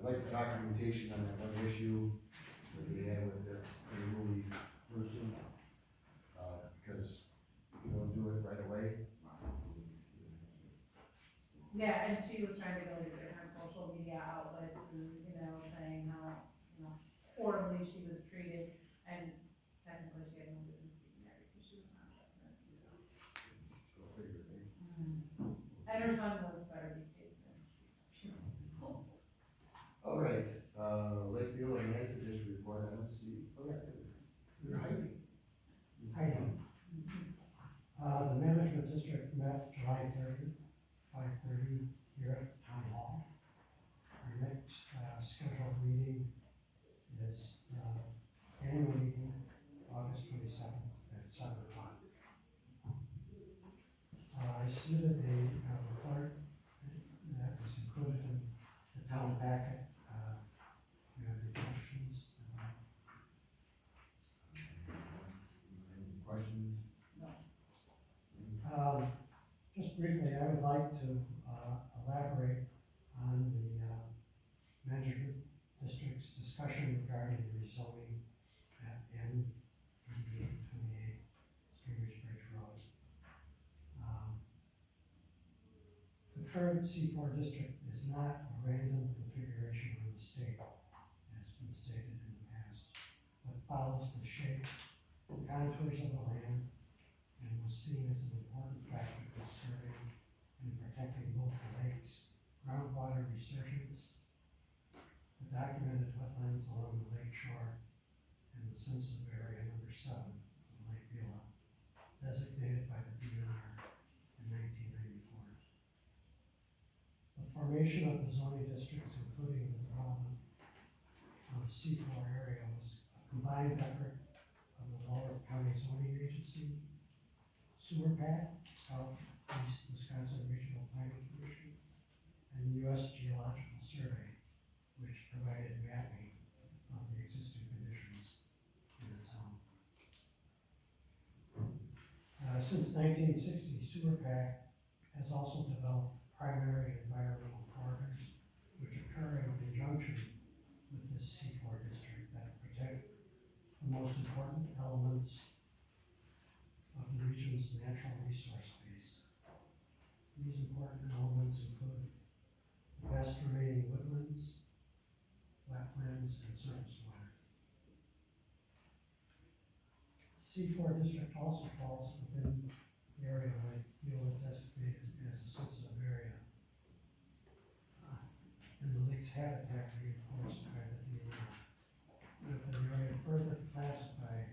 I like the documentation on that one issue that we had with the unruly person. Uh, because if you don't do it right away. Yeah, and she was trying to go to different social media outlets and, you know, saying how, you know, horribly she was treated, and technically she had no business being there because she was not present. Go figure, eh? And her son was better behaved than she. All right, uh, Lakeville and Hanford just report, I don't see, oh yeah, you're hiding. Hi, Tim. Uh, the management district met July thirtieth, five thirty here at Town Hall. Our next, uh, scheduled meeting is, uh, annual meeting, August twenty-seventh at seven o'clock. Uh, I submitted a, uh report that was included in the town packet. Uh, if you have any questions, uh, Any questions? Um, just briefly, I would like to, uh, elaborate on the, uh, management district's discussion regarding the rezoning at N twenty-eight Stringers Bridge Road. Um, The current C four district is not a random configuration from the state, as been stated in the past, but follows the shape, contours of the land, and was seen as an important factor in serving and protecting local lakes, groundwater resurgence, the documented wetlands along the lake shore, and the sensitive area number seven of Lake Beulah, designated by the DNR in nineteen ninety-four. The formation of the zoning districts, including the development of area, was a combined effort of the Lower County Zoning Agency, SEWRPC, Southeast Wisconsin Regional and the U.S. Geological Survey, which provided mapping of the existing conditions in the town. Uh, since nineteen sixty, SEWRPC has also developed primary environmental corridors, which occur in conjunction with this C four district that protect the most important elements of the region's natural resource base. These important elements include remaining woodlands, wetlands, and surface water. C four district also falls within the area I feel designated as a sensitive area. uh, And the lake's habitat reinforced by the DNR with an area further classified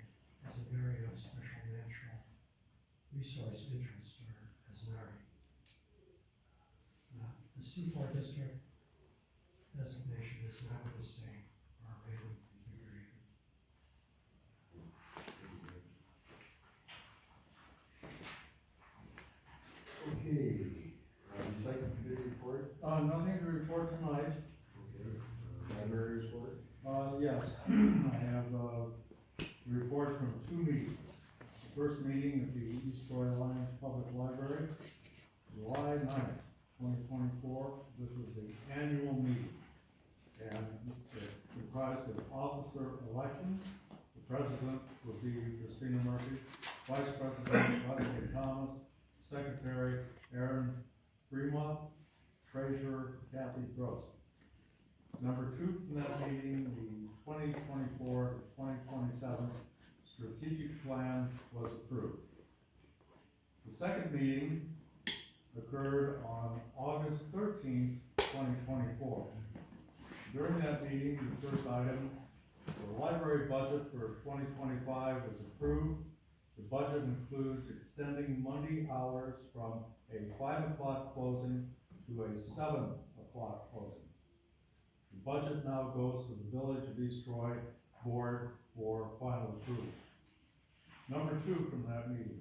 as an area of special natural resource interest or as an area. Uh, the C four district designation is not a mistake or a random configuration. Okay, uh, recycling committee report, Uh, nothing to report tonight. okay, uh, library report, Uh, yes, I have a report from two meetings. The First meeting at the East Troy Lions Public Library, July 9th, twenty twenty-four. This was the annual meeting. And it comprised of officer elections. The president would be Christina Murphy, vice president Leslie Thomas, secretary Aaron Fremont, treasurer Kathy Gross. Number two from that meeting, the twenty twenty-four to twenty twenty-seven strategic plan was approved. The second meeting occurred on August thirteenth, twenty twenty-four. During that meeting, the first item, the library budget for twenty twenty-five was approved. The budget includes extending Monday hours from a five o'clock closing to a seven o'clock closing. Budget now goes to the Village of East Troy Board for final approval. Number two from that meeting.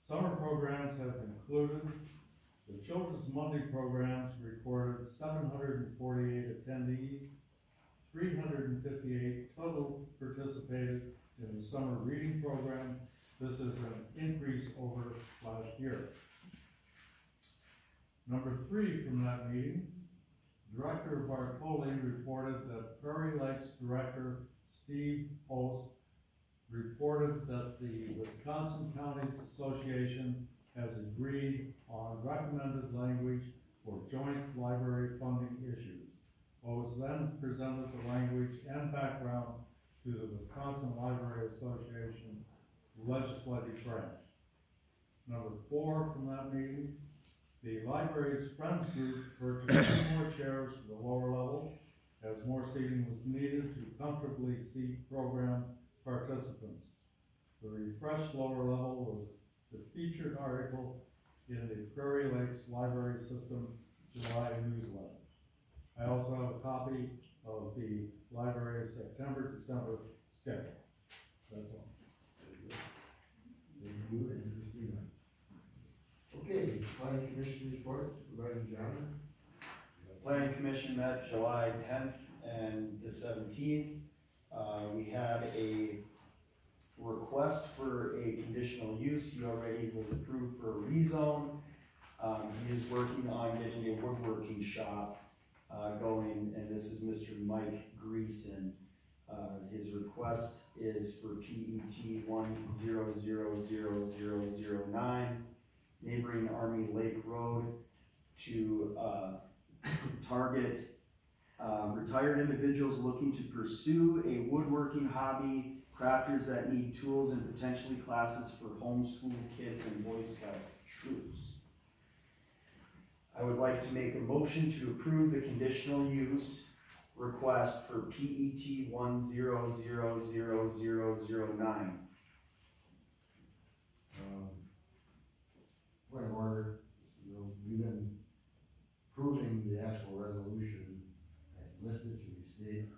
Summer programs have included, the Children's Monday programs recorded seven hundred and forty-eight attendees, three hundred and fifty-eight total participated in the summer reading program. This is an increase over last year. Number three from that meeting, Director Bartoli reported that Prairie Lakes Director Steve Post reported that the Wisconsin Counties Association has agreed on recommended language for joint library funding issues. Post then presented the language and background to the Wisconsin Library Association legislative branch. Number four from that meeting, the library's Friends Group purchased two more chairs for the lower level, as more seating was needed to comfortably seat program participants. The refreshed lower level was the featured article in the Prairie Lakes Library System July newsletter. I also have a copy of the library's September, December schedule. That's all. Thank you, and Christina. Okay, planning commission report, Supervisor John. Planning Commission met July tenth and the seventeenth. Uh, we had a request for a conditional use, he already was approved for a rezone. Um, he is working on getting a woodworking shop, uh, going, and this is Mr. Mike Greason. Uh, his request is for PET one zero zero zero zero zero nine, neighboring Army Lake Road to, uh, target uh, retired individuals looking to pursue a woodworking hobby, crafters that need tools and potentially classes for homeschool kids and Boy Scout troops. I would like to make a motion to approve the conditional use request for PET one zero zero zero zero zero nine. Um, Point of order, you know, we've been proving the actual resolution that's listed, should we state,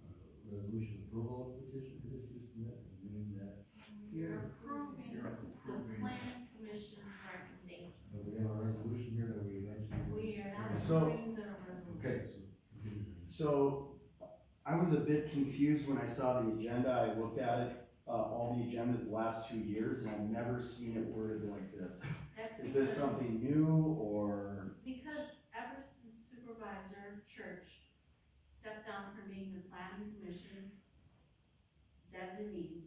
uh, resolution approval of petition for this use permit, and meaning that, You're approving You're the approving. planning commission's recommendation. that we have a resolution here that we eventually. We are not So- approving the resolution. Okay, so, continue. So, I was a bit confused when I saw the agenda, I looked at it, uh, all the agendas the last two years, and I've never seen it worded like this. That's Is this because- something new, or, Because ever since Supervisor Church stepped down from being the planning commission designee,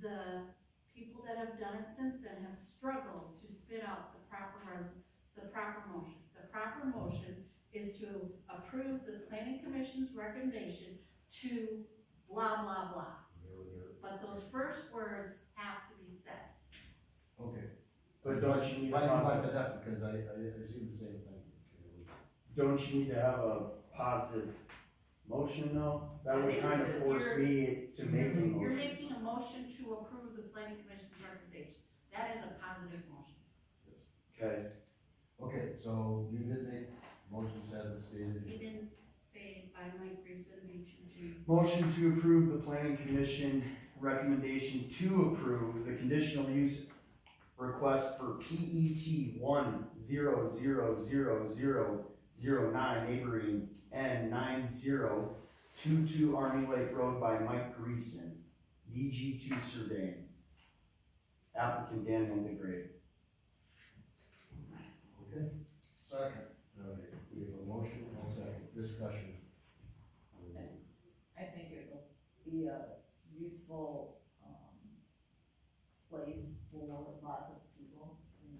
the people that have done it since then have struggled to spit out the proper res, the proper motion. The proper motion is to approve the planning commission's recommendation to blah, blah, blah. There we. But those first words have to be said. Okay. but don't you need a Why you positive, brought that because I, I, I see the same thing. don't you need to have a positive motion though? That would It is, kind of force me to make a motion. You're motion. making a motion to approve the planning commission's recommendation. That is a positive motion. Okay, Okay, so you did make motions as it stated. He didn't say by Mike Greason, be motion to approve the planning commission recommendation to approve the conditional use request for PET one zero zero zero zero zero nine neighboring N nine zero two two Army Lake Road by Mike Greason, DG two surveying. Applicant Daniel DeGrave. Okay, second. All right, we have a motion, and a second, discussion. I think it will be a useful, um, place for lots of people in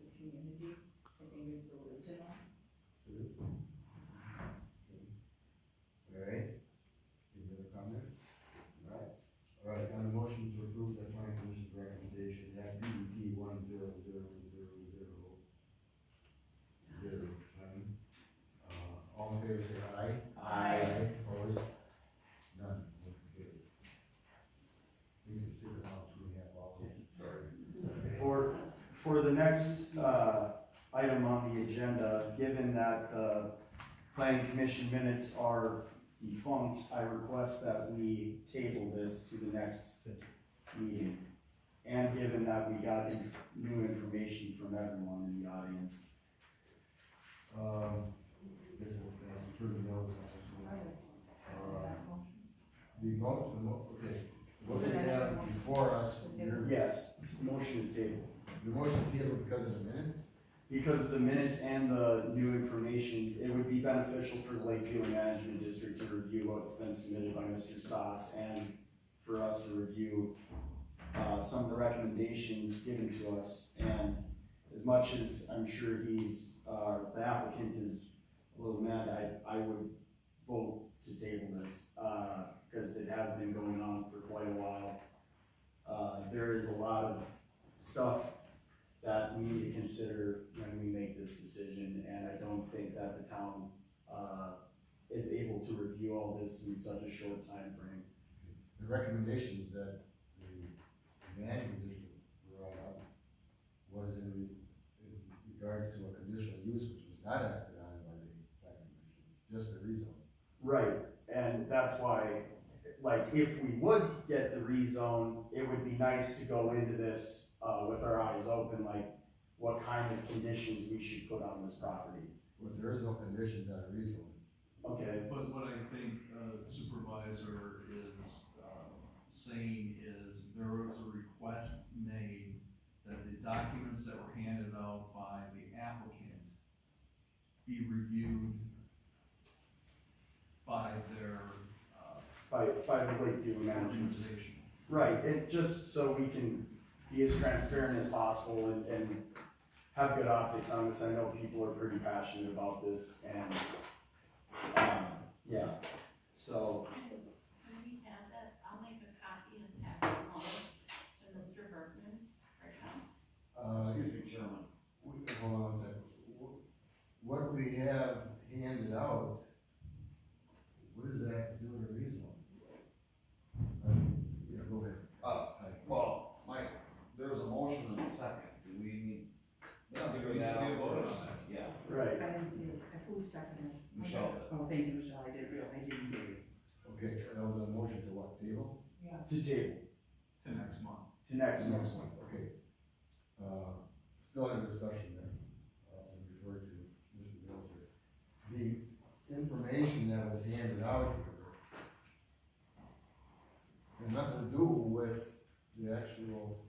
the community. I think it's original. All right, any other comment? All right, all right, on the motion to approve the planning commission's recommendation, that PET one zero zero zero zero zero nine. Uh, all in favor, say aye. Opposed? None, motion carried. These are stupid house, we have all, sorry. For, for the next, uh, item on the agenda, given that the planning commission minutes are defunct, I request that we table this to the next meeting. And given that we got in- new information from everyone in the audience. Um, this is, that's true, no, Uh, the vote, the mo- okay, what do we have before us, your, Yes, motion to table. Your motion because of the because of the minutes and the new information, it would be beneficial for the Lake Beulah Management District to review what's been submitted by Mr. Stoss and for us to review, uh, some of the recommendations given to us. And as much as I'm sure he's, uh, the applicant is a little mad, I, I would vote to table this, uh, cause it has been going on for quite a while. Uh, there is a lot of stuff that we need to consider when we make this decision, and I don't think that the town, uh, is able to review all this in such a short time frame. The recommendations that the management district brought up was in, in regards to a conditional use which was not acted on by the planning commission, just the rezone. Right, and that's why, like, if we would get the rezone, it would be nice to go into this, uh, with our eyes open, like, what kind of conditions we should put on this property. But there is no conditions on a rezone. Okay, But what I think uh, supervisor is, uh, saying is there was a request made that the documents that were handed out by the applicant be reviewed by their, uh, by, by the Lake Beulah Management. Right, it, just so we can be as transparent as possible and, and have good optics on this, I know people are pretty passionate about this, and, um, yeah, so, Can we have that, I'll make a copy and pass it along to Mr. Bergman right now. Uh, Excuse me, Chairman. we- Hold on one second. Wh- What we have handed out, what does that have to do with a rezone? Motion in a second, do we need? Yeah, there needs to be a vote on that. Yeah, right, I didn't see it, who seconded? Michelle did. Oh, thank you, Michelle, I did real, I didn't hear you. Okay, that was a motion to what, table? to table, To next month. to next month. Next one, okay. Uh, still in discussion there, uh, to refer to Mr. Mills here. The information that was handed out here had nothing to do with the actual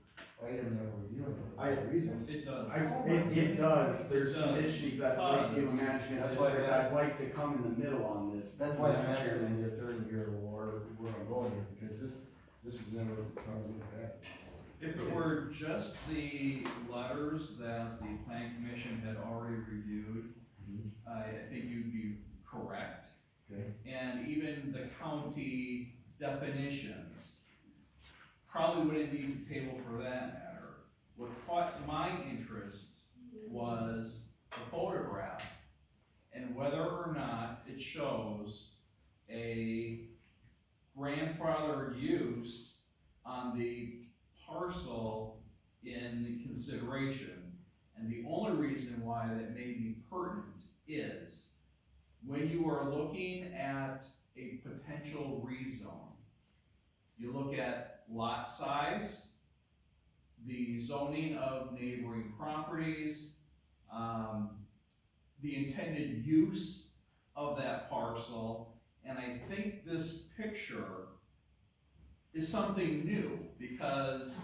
item that we're dealing with, I- the reason. It does. I, it, it does, there's It does. conditions that Lake Beulah Because- Management That's why I asked. I'd like to come in the middle on this. That's why I'm Mr. asking Chairman. the attorney here where, where I'm going here, because this, this is never covered with that. If it were just the letters that the planning commission had already reviewed, Mhm. I, I think you'd be correct. Okay. And even the county definitions probably wouldn't need to table for that matter. What caught my interest was the photograph and whether or not it shows a grandfathered use on the parcel in consideration. And the only reason why that may be pertinent is when you are looking at a potential rezone, you look at lot size, the zoning of neighboring properties, um, the intended use of that parcel, and I think this picture is something new, because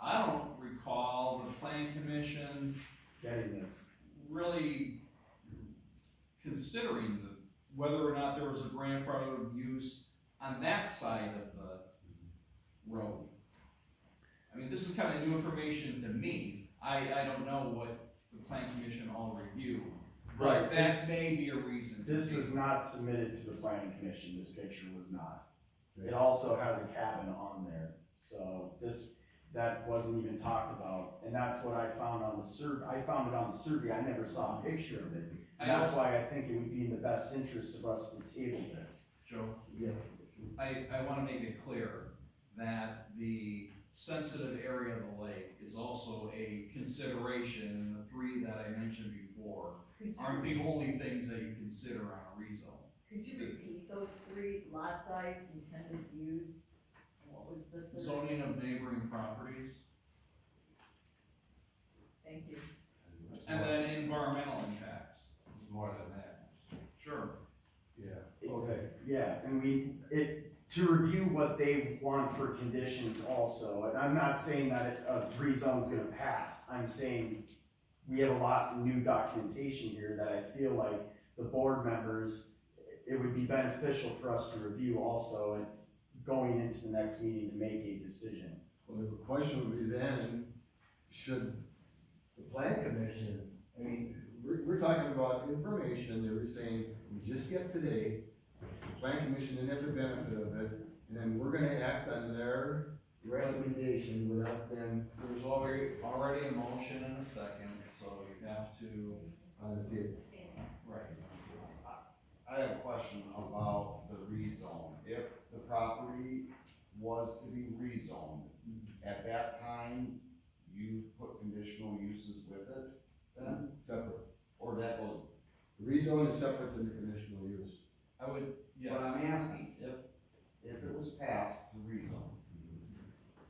I don't recall the planning commission Getting this, really considering the, whether or not there was a grandfather use on that side of the road. I mean, this is kind of new information to me, I, I don't know what the planning commission all review. Right, But that may be a reason. this be- was not submitted to the planning commission, this picture was not. It also has a cabin on there, so this, that wasn't even talked about, and that's what I found on the survey. I found it on the survey, I never saw a picture of it. And that's why I think it would be in the best interest of us to table this. Joe, Yeah. I, I wanna make it clear that the sensitive area of the lake is also a consideration, and the three that I mentioned before Could aren't the only things that you consider on a rezone. could you repeat those three, lot size, intended use, and what was the third? Zoning of neighboring properties, Thank you. and then environmental impacts. More than that. Sure. Yeah. Okay, yeah, and we, it, to review what they want for conditions also, and I'm not saying that a is gonna pass, I'm saying we have a lot of new documentation here that I feel like the board members, it would be beneficial for us to review also and going into the next meeting to make a decision. Well, the question would be then, should the plan commission, I mean, we're, we're talking about information, they were saying, we just get today, plan commission didn't have the benefit of it, and then we're gonna act on their recommendation without them There's already, already a motion and a second, so you have to, on the table. right. I have a question about the rezone. If the property was to be rezoned, mm-hmm. at that time, you put conditional uses with it then? Separate. Or that was, The rezone is separate than the conditional use. I would, yes. but I'm asking, if, if it was passed to rezone,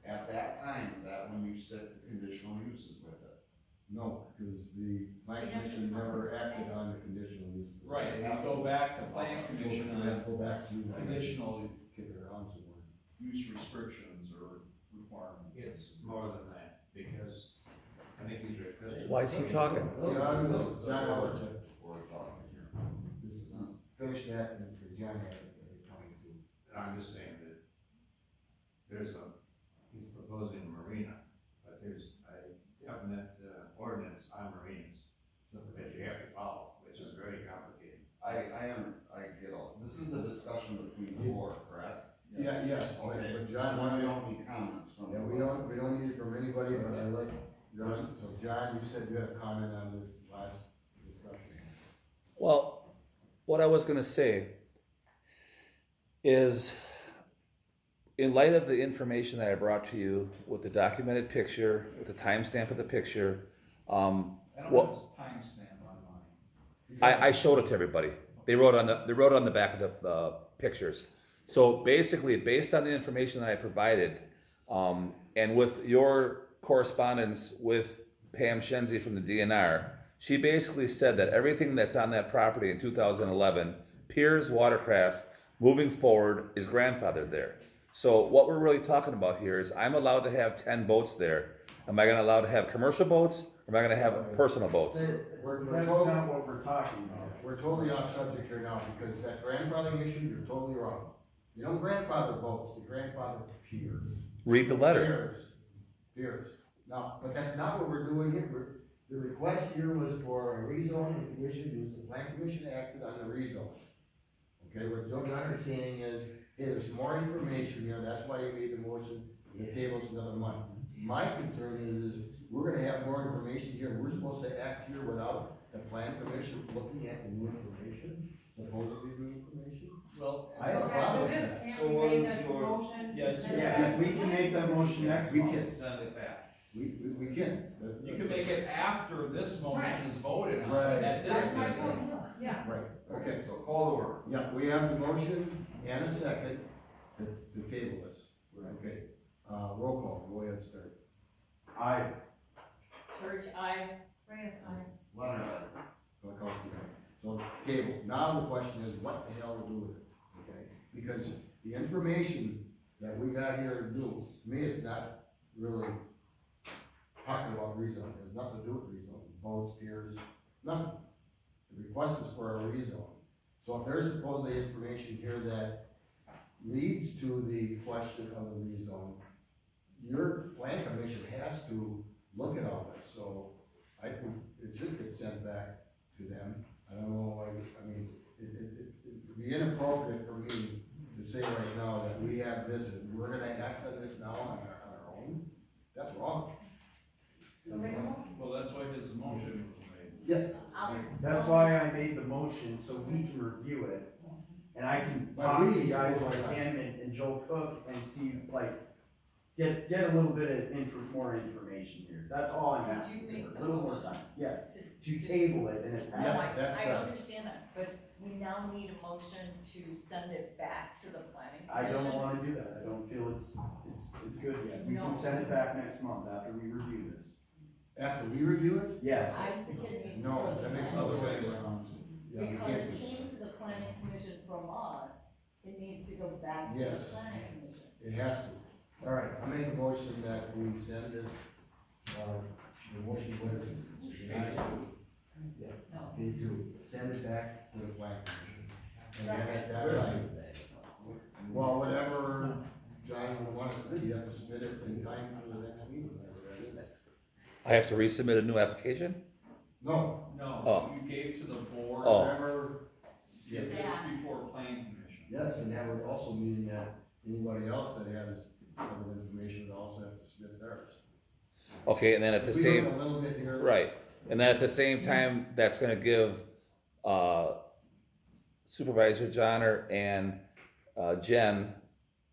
at that time, is that when you set the conditional uses with it? No, because the plan We have to commission never acted on the conditional use. Right, and you go back to plan commission We have on to go back to. conditional Kick it around some use restrictions or requirements. It's more than that, because I think these are. Why is he talking? Yeah, This is John the board We're talking here. Finish that and for John had it, twenty-two. I'm just saying that there's a, he's proposing a marina, but there's a definite uh, ordinance on marinas that you have to follow, which is very complicated. I, I am, I get all, this is a discussion between the board, correct? Yeah, yes, but, Okay, but John, then we don't need comments from. yeah, the we board. don't, we don't need it from anybody, but I like, John, so John, you said you had a comment on this last discussion. Well, what I was gonna say is, in light of the information that I brought to you with the documented picture, with the timestamp of the picture, um, I don't What- timestamp on mine. I, I showed it to everybody. They wrote on the, they wrote on the back of the, uh, pictures. So basically, based on the information that I provided, um, and with your correspondence with Pam Shenzi from the DNR, she basically said that everything that's on that property in two thousand eleven, Piers Watercraft, moving forward, is grandfathered there. So what we're really talking about here is I'm allowed to have ten boats there. Am I gonna allow to have commercial boats, or am I gonna have personal boats? We're, we're That's totally, not what we're talking about. we're totally off subject here now, because that grandfathering issue, you're totally wrong. You don't grandfather boats, you grandfather piers. Read the letter. Piers, piers. Now, but that's not what we're doing here, we're, the request here was for a rezone, the commission used, the plan commission acted on the rezone. Okay, what Joe Gunner's saying is, hey, there's more information here, that's why he made the motion, the table's another month. My concern is, is we're gonna have more information here, we're supposed to act here without the plan commission looking at the new information, supposedly new information. Well, I have a After problem with this, that. So we what make that your- motion? Yes, Yeah, back? we can make that motion next We month. can. send it back. We, we, we can. The- You can make it after this motion is voted on, Right. at this That's my meeting. point, yeah. Right, okay. Okay, so call the order. Yeah, we have the motion and a second to, to table this. Okay, uh, roll call, go ahead, start. I, Church, I, Reyes, aye. Leonard, Polakowski, aye. So table, now the question is what the hell to do with it, okay? Because the information that we got here to do, to me, it's not really talking about rezone, it has nothing to do with rezone, boats, piers, nothing. The request is for a rezone. So if there's supposedly information here that leads to the question of the rezone, your plan commission has to look at all this, so I think it should get sent back to them. I don't know, I, I mean, it, it, it, it'd be inappropriate for me to say right now that we have this and we're gonna act on this now on our, on our own. That's wrong. So make a motion. Well, that's why his motion was made. Yes, I'll. that's why I made the motion, so we can review it. And I can But talk to we- guys like him and, and Joel Cook and see, like, get, get a little bit of infor, more information here. That's all I'm Did you asking make for, the a little more motion? time, yes. To- To table it and it No, Yes, I, that's I done. understand that, but we now need a motion to send it back to the planning I commission. don't wanna do that, I don't feel it's, it's, it's good yet. We No. can send it back next month after we review this. After we review it? Yes. I think it needs. No, that makes no sense. Yeah, we Because can't it do came to the planning commission from us, it needs to go back to the Yes. planning commission. It has to. All right, I make a motion that we send this, uh, The motion was, should Yeah, No. me too, send it back to the plan commission. And then at that time, well, whatever John would want us to do, you have to submit it in time for the next meeting, whatever that is. I have to resubmit a new application? No, No, Oh. you gave to the board. Oh. whatever, yeah, Get this before planning commission. yes, and that would also mean that anybody else that has other information would also have to submit theirs. Okay, and then at the we same. look A little bit here. Right, and then at the same time, that's gonna give, uh, Supervisor Johnner and, uh, Jen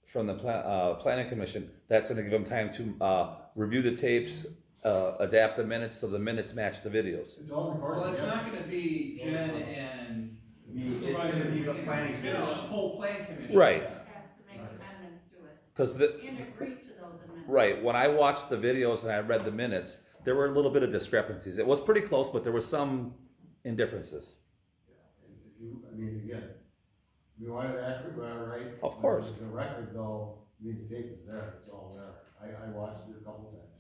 from the pla- uh, planning commission, that's gonna give them time to, uh, review the tapes, uh, adapt the minutes so the minutes match the videos. It's all recorded. Well, it's yes. not gonna be Jen and I mean, it's gonna be the planning It's gonna be the commission. whole plan commission. Right. Has to make amendments to it Cause the, and agree to those amendments. right, when I watched the videos and I read the minutes, there were a little bit of discrepancies. It was pretty close, but there were some indifferences. And If you, I mean, again, we want it accurate, we want it right. Of course. The record though, I mean, the tape is there, it's all there. I, I watched it a couple times.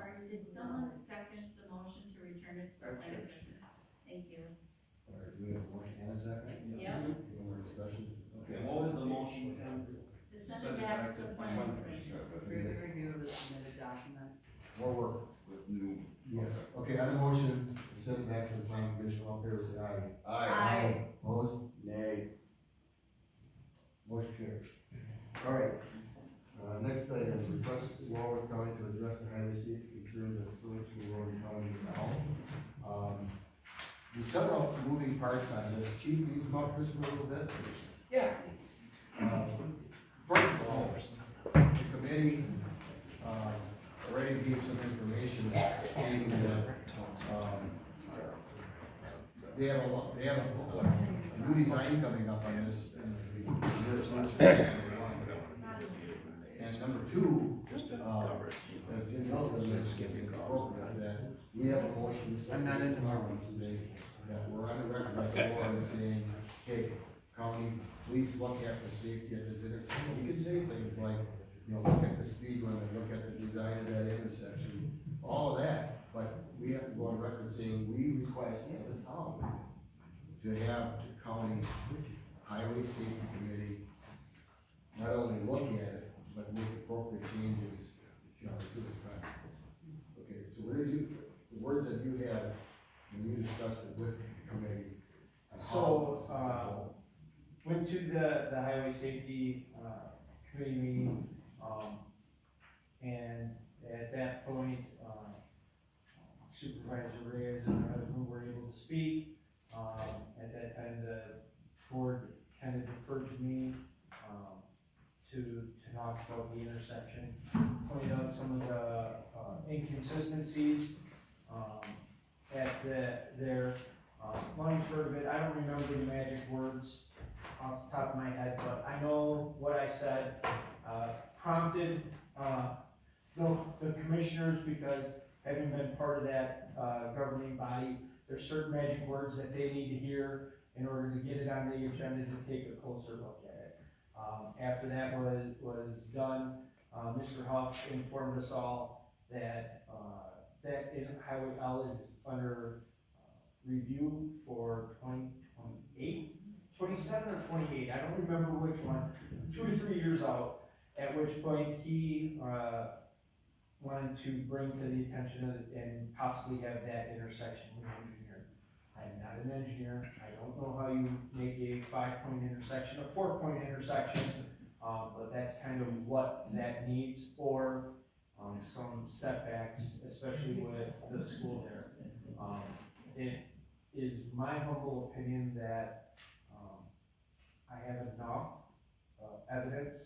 I'm sorry, did someone second the motion to return it to the planning commission? Thank you. All right, do we have a motion and a second? Yep. Any more discussion? Okay, what was the motion? To send it back to the planning commission. Review, review the submitted documents. More work. With new. Yes, okay, on the motion, to send it back to the planning commission, all in favor, say aye. Aye. Opposed? Nay. Motion carried. All right, uh, next item is request Walworth County to address the highway safety concerns of Stone School Road and County now. Um, there's several moving parts on this. Chief, can you talk for a little bit? Yeah. First of all, the committee, uh, already gave some information stating that, um, they have a they have a, a new design coming up on this. And And number two, uh, as Jim knows, it's appropriate that we have a motion. I'm not in today, that we're on the record by the board saying, hey, county, please look at the safety of this intersection. You can say things like, you know, look at the speed limit, look at the design of that intersection, all of that. But we have to go on record saying, we request as a town to have the county highway safety committee not only look at it, but make appropriate changes, you know, as soon as possible. Okay, so what did you, the words that you had, when you discussed it with the committee? on So, uh. Went to the, the highway safety, uh, committee meeting, um, and at that point, uh, Supervisor Reyes and her husband were able to speak. Um, at that time, the board kind of deferred to me, um, to, to talk about the intersection, some of the, uh, inconsistencies, um, at the, there. Uh, long short of it, I don't remember the magic words off the top of my head, but I know what I said, uh, prompted, uh, the, the commissioners, because having been part of that, uh, governing body, there's certain magic words that they need to hear in order to get it on the agenda to take a closer look at it. Um, after that was, was done, uh, Mr. Huff informed us all that, uh, that in Highway L is under uh, review for 2028, 27 or twenty-eight, I don't remember which one, two or three years out, at which point he, uh, wanted to bring to the attention of, the, and possibly have that intersection engineered. I am not an engineer, I don't know how you make a five-point intersection, a four-point intersection, um, but that's kind of what that needs, for um, some setbacks, especially with the school there. Um, it is my humble opinion that, um, I have enough, uh, evidence,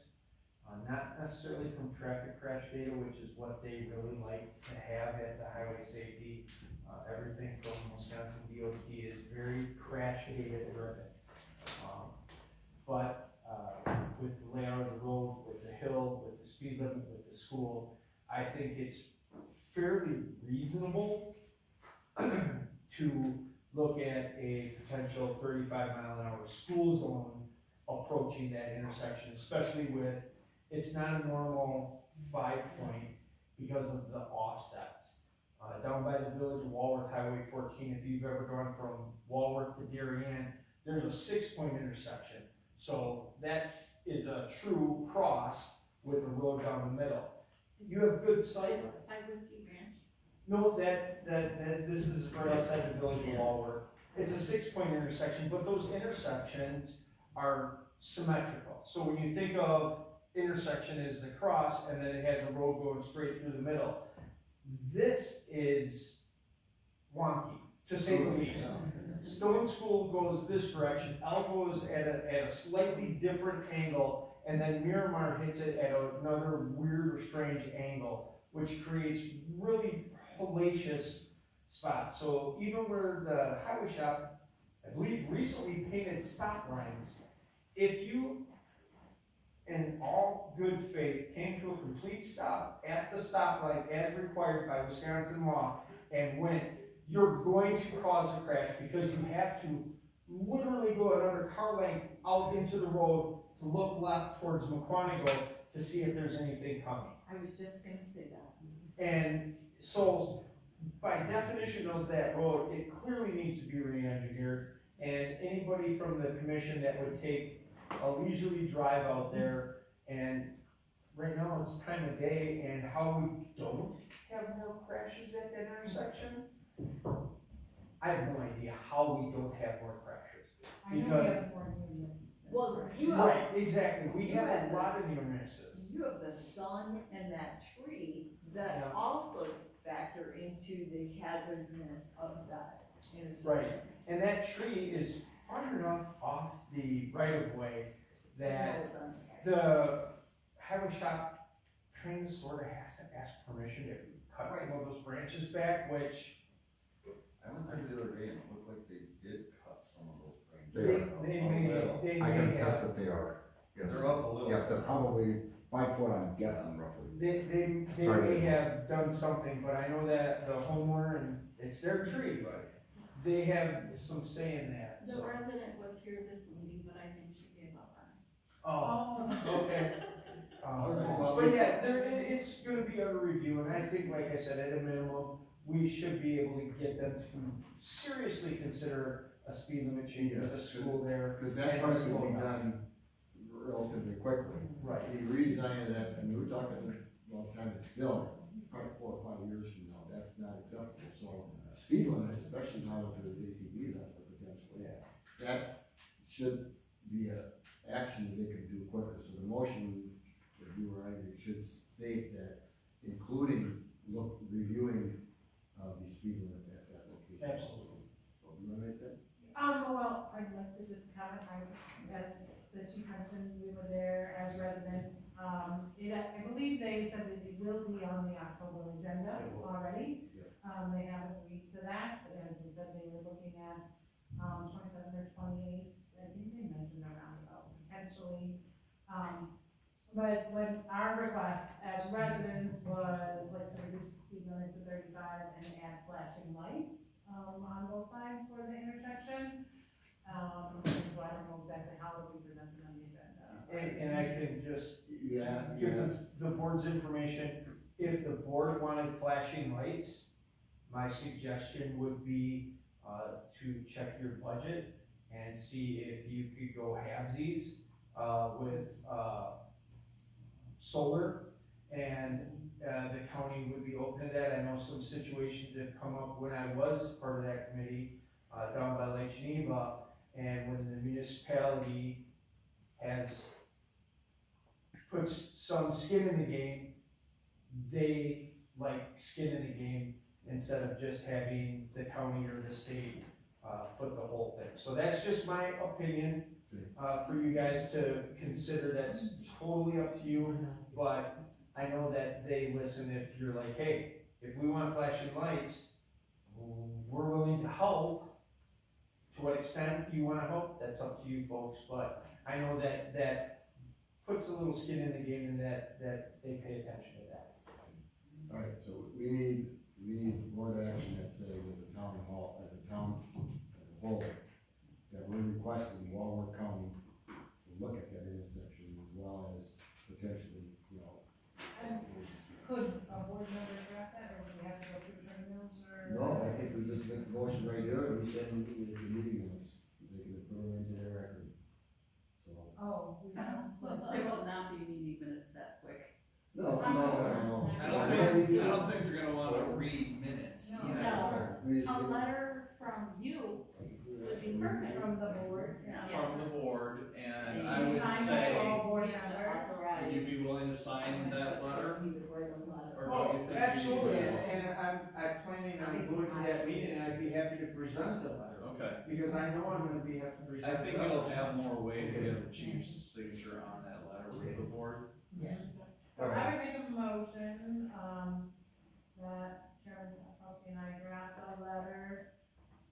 uh, not necessarily from traffic crash data, which is what they really like to have at the highway safety. Uh, everything from Wisconsin DOT is very crash data driven. Um, but, uh, with the layout of the road, with the hill, with the speed limit, with the school, I think it's fairly reasonable to look at a potential thirty-five mile an hour school zone approaching that intersection, especially with, it's not a normal five point because of the offsets. uh, down by the village of Walworth Highway fourteen, if you've ever gone from Walworth to Darien, there's a six-point intersection. So that is a true cross with a road down the middle. You have good sight Is it by Whiskey Ranch? no, that, that, that, this is right outside the village of Walworth. It's a six-point intersection, but those intersections are symmetrical. So when you think of intersection as the cross, and then it has a road going straight through the middle, this is wonky, to say the least. Stone School goes this direction, L goes at a, at a slightly different angle, and then Miramar hits it at another weird or strange angle, which creates really hellacious spots. So even where the highway shop, I believe recently painted stop lines, if you, in all good faith, came to a complete stop at the stop stoplight as required by Wisconsin law and went, you're going to cause a crash because you have to literally go another car length out into the road to look left towards Mukwonago to see if there's anything coming. I was just gonna say that. And so, by definition of that road, it clearly needs to be re-engineered. And anybody from the commission that would take a leisurely drive out there, and right now it's time of day, and how we don't have more crashes at that intersection, I have no idea how we don't have more crashes. I know we Because- have more near Well, you have- Right, exactly, we You have have a lot of this- near misses. You have the sun and that tree that Yeah. also factor into the hazardness of that intersection. Right. And that tree is far enough off the right of way that Roads on- the highway shop kind of sort of has to ask permission to cut some of those branches back, which I went there the other day and it looked like they did cut some of those branches. they, They they A may, little. they I may can attest have, that they are. Yes. They're up a little. Yeah, they're probably five foot, I'm guessing roughly. they, they, they Sorry. may have done something, but I know that the homeowner, and it's their tree, but they have some say in that, The so. resident was here this meeting, but I think she gave up on it. Oh, Oh, okay. Um, Okay. But yeah, there, it, it's gonna be under review, and I think, like I said, at a minimum, we should be able to get them to seriously consider a speed limit change at the Yes. school there. Cause that and part slow can be down. done relatively quickly. Right, The redesign of that, and we were talking about time it's built, probably four or five years from now, that's not acceptable, so speed limit, especially now that the out there potentially. Yeah. That should be a action that they can do quicker, so the motion that you were arguing should state that including look, reviewing, speed limit at that location. Absolutely. So, you wanna make that? Um, well, I'd like to just comment, I, as the chief mentioned, we were there as residents. Um, it, I believe they said that it will be on the October agenda It will. already. Yeah. Um, they have agreed to that, and they said they were looking at, um, twenty-seven or twenty-eight, I think they mentioned around about potentially. Um, but when our request as residents was like to reduce the to thirty-five and add flashing lights, um, on both sides for the intersection. Um, and so I don't know exactly how it will be presented on the agenda. and, and I can just Yeah, give yeah. the, the board's information, if the board wanted flashing lights, my suggestion would be, uh, to check your budget and see if you could go halvesies, uh, with, uh, solar, and, uh, the county would be open to that, I know some situations have come up when I was part of that committee, uh, down by Lake Geneva, and when the municipality has puts some skin in the game, they like skin in the game instead of just having the county or the state, uh, foot the whole thing. So that's just my opinion, uh, for you guys to consider, that's totally up to you, but I know that they listen if you're like, hey, if we want flashing lights, we're willing to help. To what extent you wanna help, that's up to you folks, but I know that, that puts a little skin in the game and that, that they pay attention to that. All right, so we need, we need board action that says at the town hall, at the town as a whole, that we're requesting Walworth County to look at that intersection as well as potentially, you know. And could a board member draft that, or would we have to go through attorney clerk, he said, in the the meeting minutes, they can put them into their record. So, Oh, we don't. There will not be meeting minutes that quick. no, no, no, no. I don't think, I don't think you're gonna wanna read minutes. No. you know. No. We just- A letter from you would be perfect. From the board, yeah. From the board, and I would Sign say, by all board Yeah, members. would you be willing to sign that letter? He would write a letter. Or Oh, don't you think? you absolutely, and, and I'm, I'm planning on going to that meeting, and I'd be happy to present the letter, Okay, because I know I'm gonna be, have to present. I think the it'll letter. have more weight to get the chief's signature on that letter with the board. So I would make a motion, um, that Chairman Kapowski and I draft a letter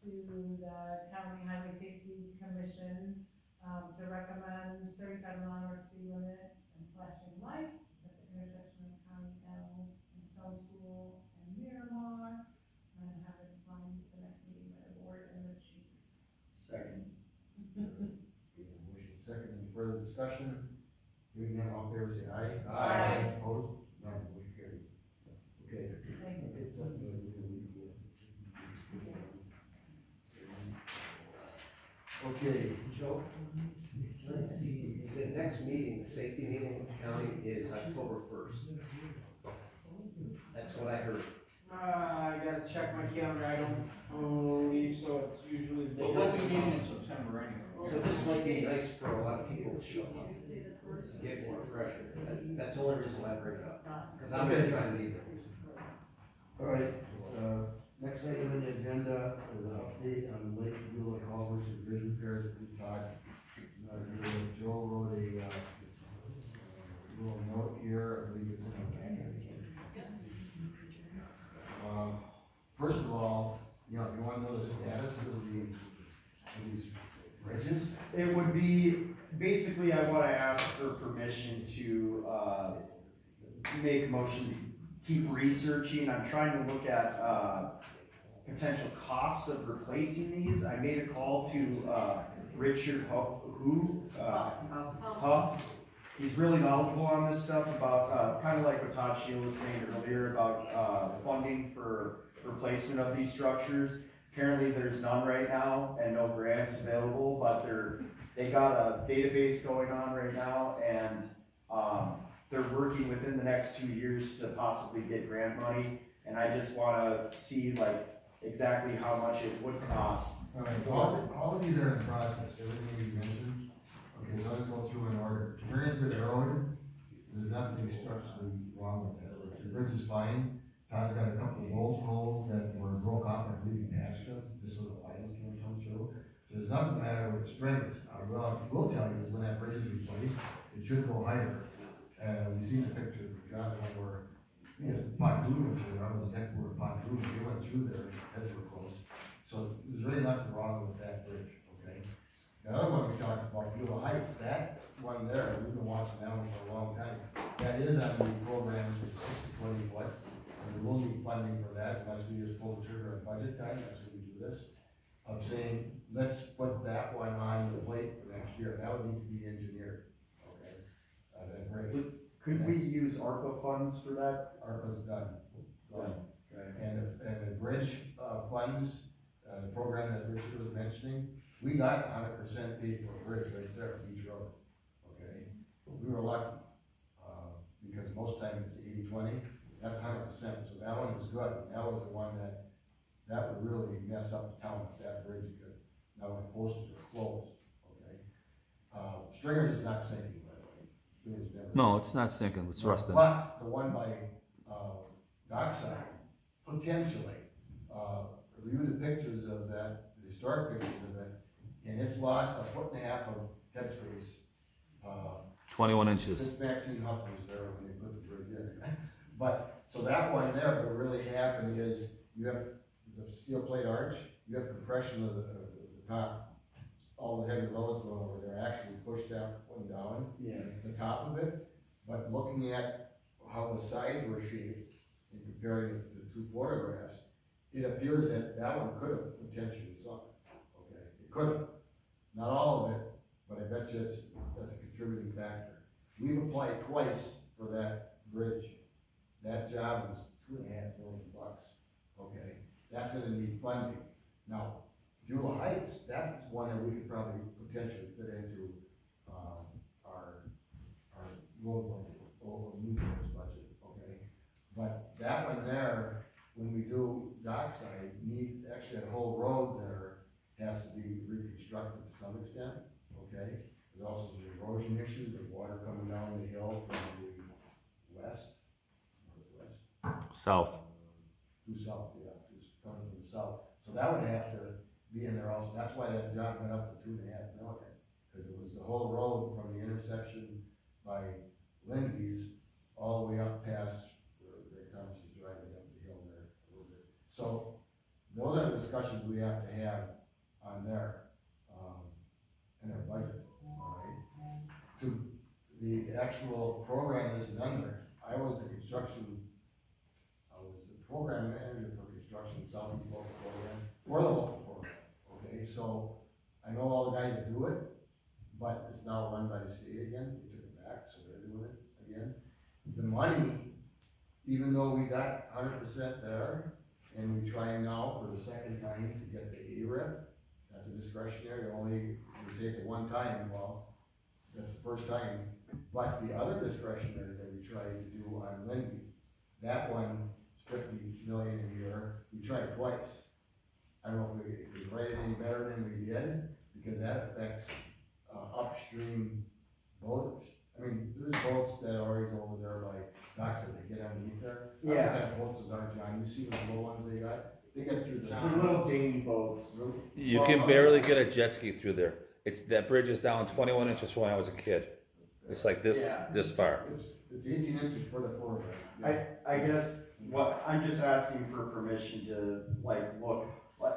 to the County Highway Safety Commission, um, to recommend thirty-five mile an hour speed limit and flashing lights at the intersection of County L and Stone School and Miramar, and have it signed at the next meeting by the board and the chief. Second. Okay, Motion second, any further discussion? Hearing none, all favor, say aye. Aye. Opposed? None, motion carried. Okay. Thank you. It's up to you. Okay, Joe, the next meeting, the safety meeting with the county is October first. That's what I heard. Uh, I gotta check my calendar, I don't believe so, it's usually the day. But we'll be meeting in September anyway. So this might be nice for a lot of people to show up, get more fresher. That's, that's the only reason why I bring it up, because I'm gonna try to be there. all right, uh, next item on the agenda is an update on Lake Beulah Culverts and bridge repairs that we talked. Uh, Joe wrote a, uh, little note here, I believe it's in the Uh, first of all, you know, if you wanna know the status of the, of these bridges, It would be, basically, I wanna ask for permission to, uh, make motion to keep researching, I'm trying to look at, uh, potential costs of replacing these, I made a call to, uh, Richard Hu, uh, Huh? He's really knowledgeable on this stuff about, uh, kind of like what Todd Shield was saying earlier about, uh, funding for replacement of these structures. Apparently, there's none right now and no grants available, but they're, they got a database going on right now and, um, they're working within the next two years to possibly get grant money. And I just wanna see like exactly how much it would cost. all right, all, all of these are in process, everything you mentioned. Okay, let us go through in order. Marysville Road, there's nothing structurally wrong with that, the bridge is fine. Todd's got a couple of bolt holes that were broke off and leaving us, just so the lines can come through. So there's nothing the matter with strings. Uh, well, I will tell you is when that bridge is replaced, it should go higher. Uh, we've seen the picture, John, when we're, you know, pontoon, so I was next word pontoon, they went through there, heads were close. So there's really nothing wrong with that bridge, okay? The other one we talked about, Beulah Heights, that one there, we've been watching that one for a long time. That is on the program for six to twenty foot, and we will need funding for that unless we just pull the trigger at budget time, that's when we do this. Of saying, let's put that one on the plate for next year, that would need to be engineered, okay? Uh, that bridge, Could we use ARPA funds for that? ARPA's done, so. Okay. And the, and the bridge, uh, funds, uh, the program that Richard was mentioning, we got hundred percent paid for a bridge right there, Beach Road, okay? We were lucky, uh, because most times it's eighty twenty, that's hundred percent, so that one is good, that was the one that, that would really mess up the town if that bridge could, now when posted or closed, okay? Uh, Stringers is not sinking, by the way, Stringers never. No, it's not sinking, it's rusting. But the one by, uh, Dockside, potentially, uh, review the pictures of that, the historic pictures of it, and it's lost a foot and a half of headspace. Uh, Twenty-one inches. Since Maxine Huff was there when they put the bridge in. But, so that one there, what really happened is, you have the steel plate arch, you have compression of the, of the top. All the heavy loads going over there actually pushed that one down Yeah. the top of it, but looking at how the sides were shaped and comparing the two photographs, it appears that that one could have potentially sunk, okay? It could have, not all of it, but I bet you it's, that's a contributing factor. We've applied twice for that bridge. That job was two and a half million bucks, okay? That's gonna need funding. Now, Beulah Heights, that's one that we could probably potentially fit into, um, our, our road budget, or new roads budget, okay? But that one there, when we do dockside, need, actually that whole road there has to be reconstructed to some extent, okay? There's also some erosion issues, with water coming down the hill from the west, South. due south, yeah, just coming from the south. So that would have to be in there also, that's why that job went up to two and a half million, because it was the whole road from the intersection by Lindy's all the way up past where Ray Thomas is driving up the hill there a little bit. So, those are discussions we have to have on there, um, in our budget, all right? To the actual program is under, I was the construction program manager for construction Southeast local program, for the local program, okay, so I know all the guys that do it, but it's now run by the state again, they took it back, so they're doing it again. The money, even though we got hundred percent there, and we try now for the second time to get the AREP, that's a discretionary, only, we say it's a one time, well, that's the first time, but the other discretionary that we tried to do on Lindy, that one fifty million a year, we tried twice. I don't know if we, if we write it any better than we did, because that affects, uh, upstream boaters. I mean, there's boats that are always over there by docks that they get underneath there. I don't know Yeah. what kind of boats those are, John, you see those little ones they got, they get through the. They're little dinghy boats. You Well, can barely get a jet ski through there. It's, that bridge is down twenty-one inches from when I was a kid. It's like this, Yeah. this far. It's, it's eighteen inches for the forward. I, I guess, what, I'm just asking for permission to, like, look,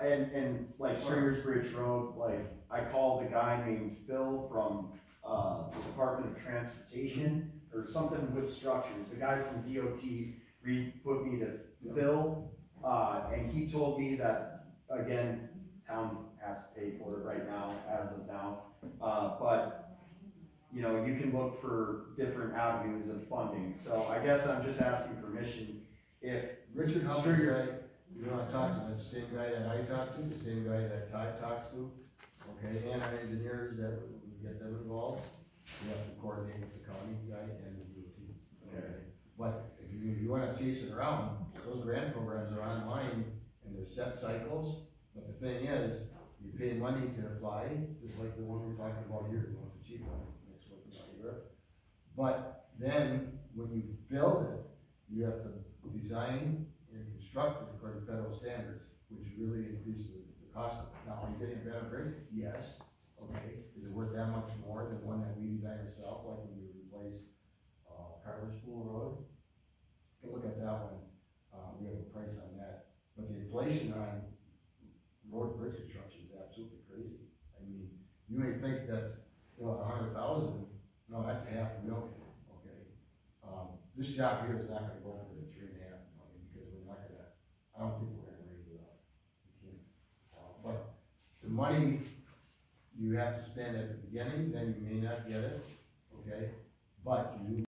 and, and, like, Stringers Bridge Road, like, I called a guy named Phil from, uh, the Department of Transportation, or something with structures, the guy from DOT, re, put me to Phil, uh, and he told me that, again, town has to pay for it right now, as of now, uh, but you know, you can look for different avenues of funding, so I guess I'm just asking permission if, Richard Humphries, Stringers. guy, you know, I talked to, that's the same guy that I talked to, the same guy that Todd talks to, okay, and our engineers that we get them involved. We have to coordinate with the county guy and the DOT. Okay. But if you, you wanna chase it around, those grant programs are online and they're set cycles, but the thing is, you pay money to apply, just like the one we're talking about here, the one's the cheap one, next one, not here. But then, when you build it, you have to design and construct it according to federal standards, which really increases the, cost. Now, are you getting a better bridge? Yes, okay, is it worth that much more than one that we design ourselves, like when we replace, uh, Carver School Road? A look at that one, uh, we have a price on that, but the inflation on road bridge construction is absolutely crazy. I mean, you may think that's, you know, a hundred thousand, no, that's half a million, okay? Um, this job here is not gonna go for the three and a half million, because we're not gonna, I don't think we're gonna raise it up. We can't. Uh, But the money you have to spend at the beginning, then you may not get it, okay? But you